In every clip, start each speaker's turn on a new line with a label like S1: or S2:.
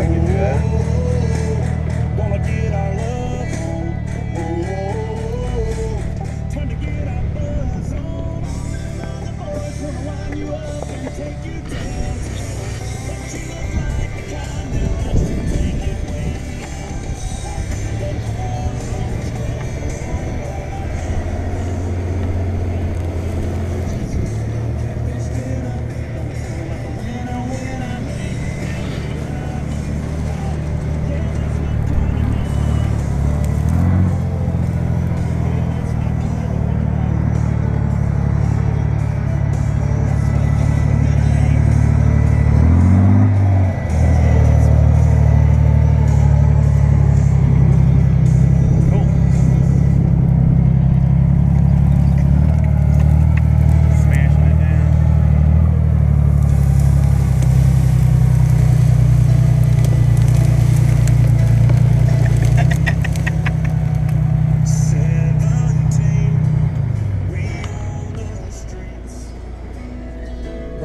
S1: 感觉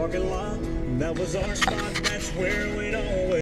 S1: parking lot. That was our spot, that's where we'd always